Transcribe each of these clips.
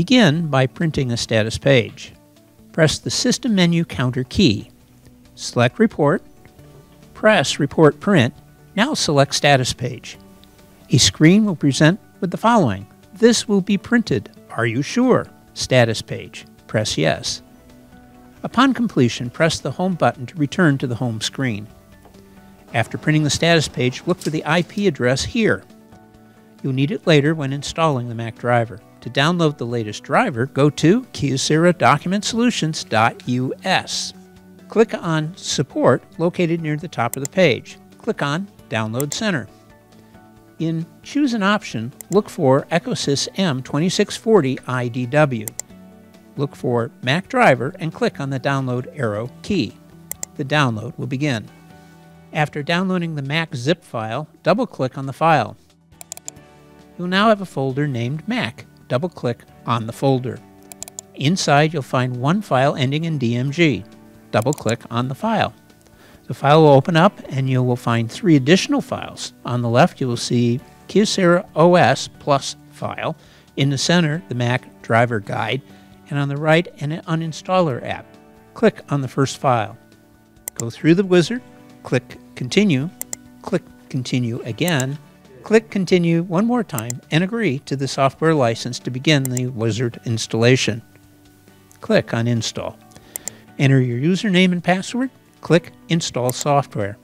Begin by printing a status page. Press the System menu Counter key. Select Report. Press Report Print. Now select Status Page. A screen will present with the following. This will be printed. Are you sure? Status page. Press Yes. Upon completion, press the Home button to return to the home screen. After printing the status page, look for the IP address here. You'll need it later when installing the Mac driver. To download the latest driver, go to kyocera-document-solutions.us. Click on Support located near the top of the page. Click on Download Center. In Choose an Option, look for EcoSys M2640 IDW. Look for Mac Driver and click on the Download arrow key. The download will begin. After downloading the Mac zip file, double-click on the file. You'll now have a folder named Mac. Double-click on the folder. Inside, you'll find one file ending in DMG. Double-click on the file. The file will open up and you will find three additional files. On the left, you will see Kyocera OS Plus file. In the center, the Mac driver guide. And on the right, an uninstaller app. Click on the first file. Go through the wizard click Continue, click Continue again, click Continue one more time, and agree to the software license to begin the Wizard installation. Click on Install. Enter your username and password, click Install Software.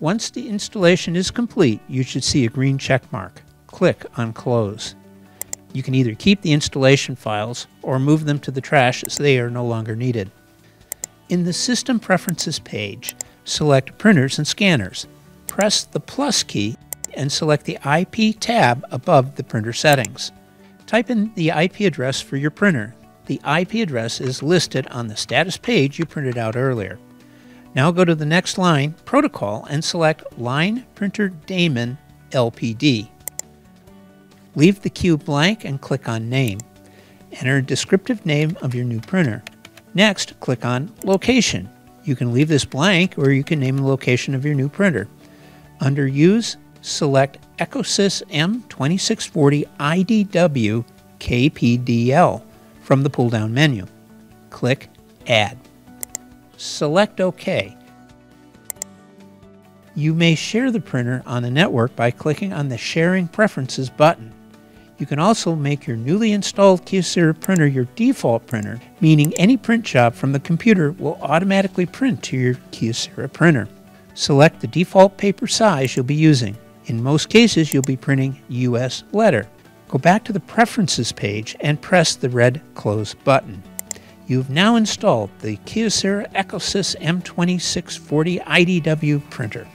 Once the installation is complete, you should see a green check mark. Click on Close. You can either keep the installation files or move them to the trash as they are no longer needed. In the System Preferences page, select Printers and Scanners. Press the plus key and select the IP tab above the printer settings. Type in the IP address for your printer. The IP address is listed on the status page you printed out earlier. Now go to the next line, Protocol, and select Line Printer Daemon LPD. Leave the queue blank and click on Name. Enter a descriptive name of your new printer. Next, click on Location. You can leave this blank or you can name the location of your new printer. Under Use, select EcoSys M2640 IDW KPDL from the pull-down menu. Click Add. Select OK. You may share the printer on the network by clicking on the Sharing Preferences button. You can also make your newly installed Kyocera printer your default printer, meaning any print job from the computer will automatically print to your Kyocera printer. Select the default paper size you'll be using. In most cases, you'll be printing US letter. Go back to the Preferences page and press the red Close button. You've now installed the Kyocera EcoSys M2640 IDW printer.